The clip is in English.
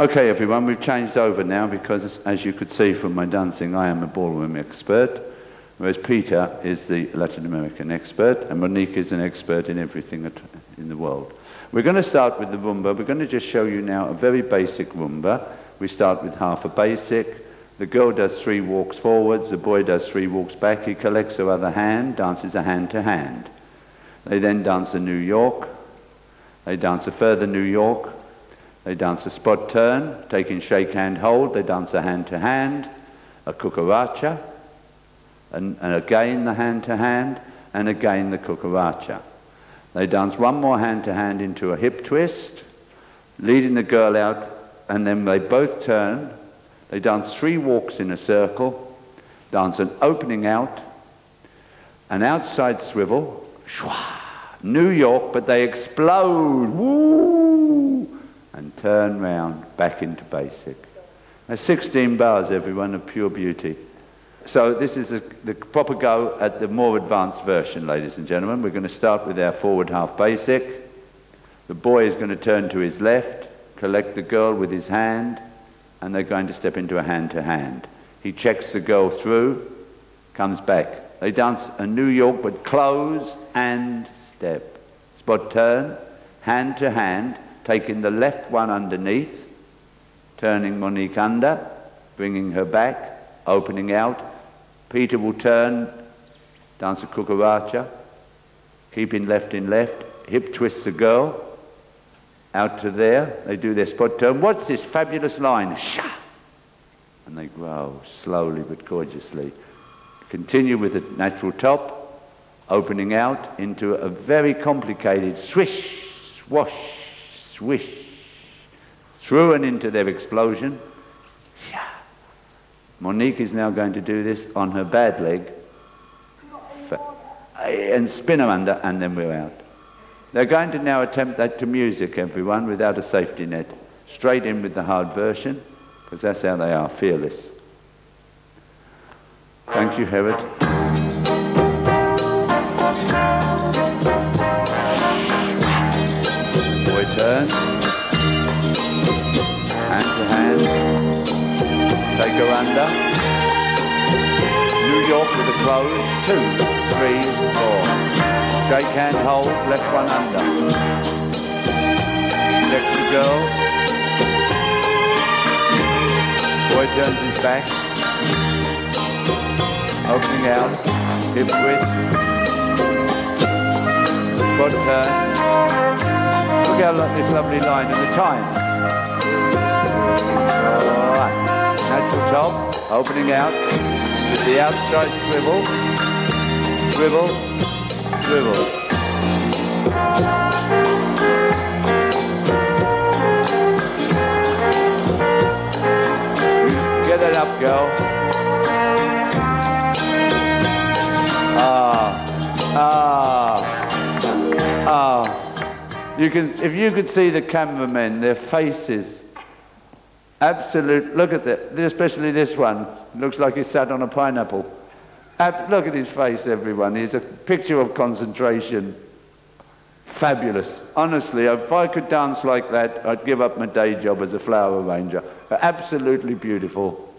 Okay, everyone, we've changed over now because, as you could see from my dancing, I am a ballroom expert, whereas Peter is the Latin American expert, and Monique is an expert in everything in the world. We're going to start with the rumba. We're going to just show you now a very basic rumba. We start with half a basic. The girl does three walks forwards, the boy does three walks back. He collects her other hand, dances a hand to hand. They then dance a New York. They dance a further New York. They dance a spot turn, taking shake hand hold. They dance a hand to hand, a cucaracha, and, and again the hand to hand, and again the cucaracha. They dance one more hand to hand into a hip twist, leading the girl out, and then they both turn. They dance three walks in a circle, dance an opening out, an outside swivel, shwa, New York, but they explode. Woo! And turn round back into basic. There's 16 bars, everyone, of pure beauty. So this is a, the proper go at the more advanced version, ladies and gentlemen. We're going to start with our forward half basic. The boy is going to turn to his left, collect the girl with his hand, and they're going to step into a hand-to-hand. He checks the girl through, comes back. They dance a New York, but close and step. Spot turn, hand to hand, taking the left one underneath, turning Monique under, bringing her back, opening out. Peter will turn, dance a cucaracha, keeping left in left, hip twist the girl, out to there, they do their spot turn. What's this fabulous line? Sha! And they grow slowly but gorgeously. Continue with the natural top, opening out into a very complicated swish, swash, swish, through and into their explosion. Monique is now going to do this on her bad leg and spin her under, and then we're out. They're going to now attempt that to music, everyone, without a safety net. Straight in with the hard version, because that's how they are, fearless. Thank you, Herod. New York with a close, two, three, four, shake hand, hold, left one under, to girl, boy turns his back, opening out, hip twist, spot turn, Look how this lovely line and the time. Natural top, opening out with the outside swivel, swivel, swivel. Get it up, girl. Ah, ah, ah. You can, if you could see the cameramen, their faces, absolute, look at that, especially this one, looks like he sat on a pineapple. Ab, look at his face, everyone. He's a picture of concentration. Fabulous. Honestly, if I could dance like that, I'd give up my day job as a flower arranger. Absolutely beautiful.